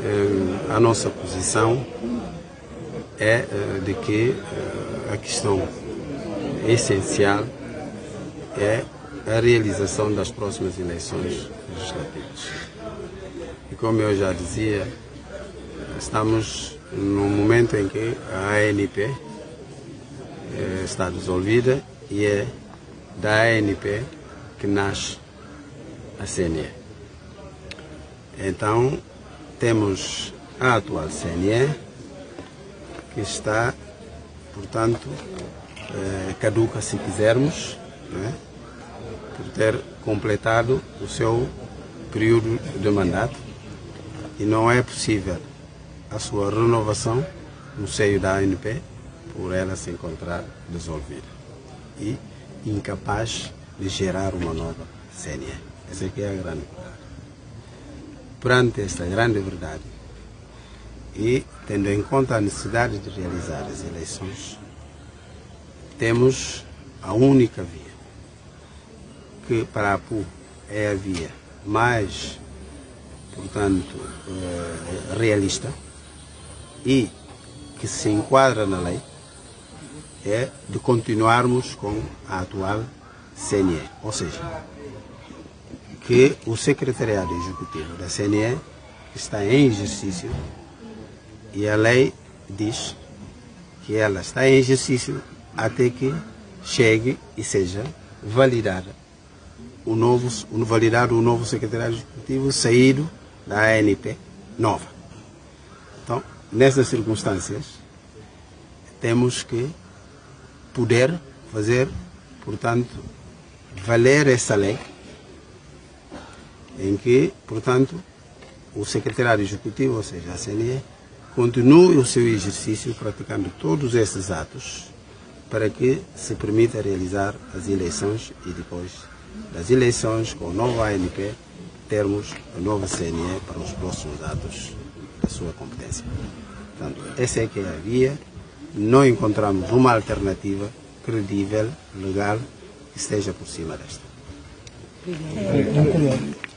Eh, a nossa posição é eh, de que eh, a questão essencial é a realização das próximas eleições legislativas. E como eu já dizia, estamos no momento em que a ANP eh, está dissolvida e é da ANP que nasce a CNE. Então, temos a atual CNE, que está, portanto, eh, caduca se quisermos, né, por ter completado o seu período de mandato e não é possível a sua renovação no seio da ANP por ela se encontrar dissolvida e incapaz de gerar uma nova CNE. Essa aqui é a grande verdade. Perante esta grande verdade e tendo em conta a necessidade de realizar as eleições, temos a única via, que para a PU é a via mais, portanto, eh, realista e que se enquadra na lei, é de continuarmos com a atual CNE. Ou seja, que o Secretariado Executivo da CNE está em exercício e a lei diz que ela está em exercício até que chegue e seja validada o novo, validado o novo secretário executivo saído da ANP nova. Nessas circunstâncias, temos que poder fazer, portanto, valer essa lei em que, portanto, o secretário executivo, ou seja, a CNE, continue o seu exercício praticando todos esses atos para que se permita realizar as eleições e depois das eleições com a nova ANP termos a nova CNE para os próximos atos da sua competência. Portanto, essa é que é a via. Não encontramos uma alternativa credível, legal, que esteja por cima desta. Obrigado.